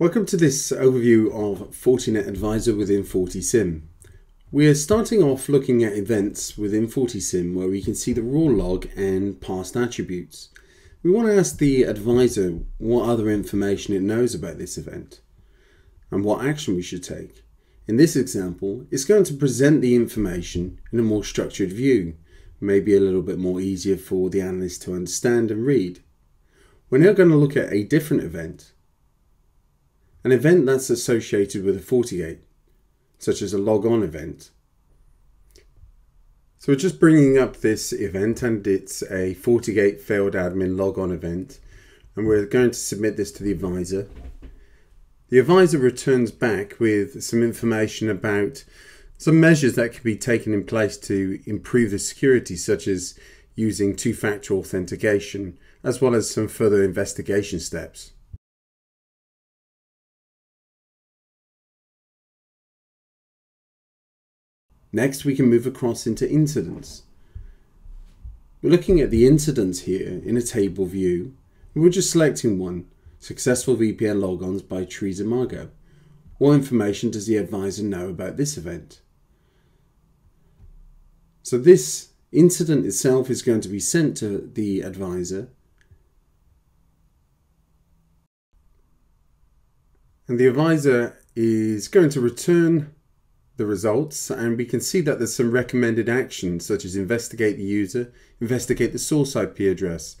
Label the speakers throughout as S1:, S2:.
S1: Welcome to this overview of Fortinet Advisor within FortiSIEM. We are starting off looking at events within FortiSIEM where we can see the raw log and past attributes. We want to ask the advisor what other information it knows about this event and what action we should take. In this example, it's going to present the information in a more structured view, maybe a little bit more easier for the analyst to understand and read. We're now going to look at a different event, an event that's associated with a FortiGate, such as a log-on event. So we're just bringing up this event and it's a FortiGate failed admin logon event and we're going to submit this to the advisor. The advisor returns back with some information about some measures that can be taken in place to improve the security such as using two-factor authentication as well as some further investigation steps. Next, we can move across into incidents. We're looking at the incidents here in a table view. We're just selecting one, successful VPN logons by Teresa Margot. What information does the advisor know about this event? So this incident itself is going to be sent to the advisor. And the advisor is going to return the results and we can see that there's some recommended actions such as investigate the user, investigate the source IP address,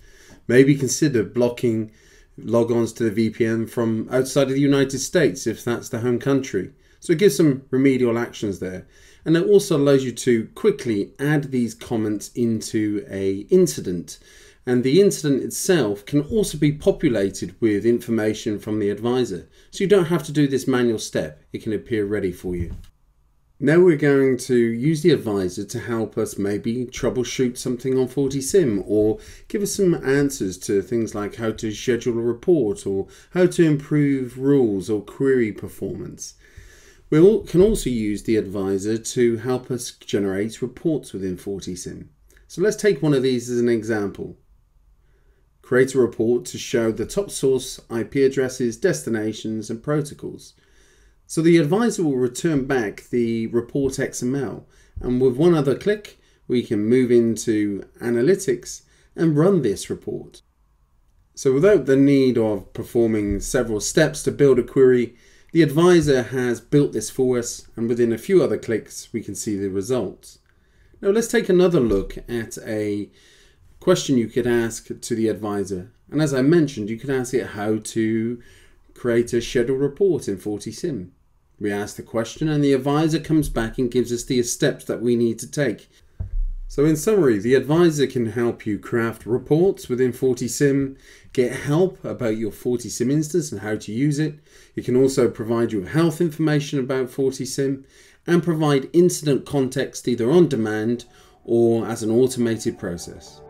S1: maybe consider blocking logons to the VPN from outside of the United States if that's the home country. So it gives some remedial actions there. And it also allows you to quickly add these comments into a incident. And the incident itself can also be populated with information from the advisor. So you don't have to do this manual step. It can appear ready for you. Now we're going to use the advisor to help us maybe troubleshoot something on FortiSIEM or give us some answers to things like how to schedule a report or how to improve rules or query performance. We can also use the advisor to help us generate reports within FortiSIEM. So let's take one of these as an example. Create a report to show the top source IP addresses, destinations and protocols. So the advisor will return back the report XML and with one other click we can move into analytics and run this report. So without the need of performing several steps to build a query, the advisor has built this for us and within a few other clicks we can see the results. Now let's take another look at a question you could ask to the advisor. And as I mentioned, you can ask it how to create a schedule report in FortiSIEM. We ask the question and the advisor comes back and gives us the steps that we need to take. So in summary, the advisor can help you craft reports within FortiSIEM, get help about your FortiSIEM instance and how to use it. It can also provide you with health information about FortiSIEM and provide incident context either on demand or as an automated process.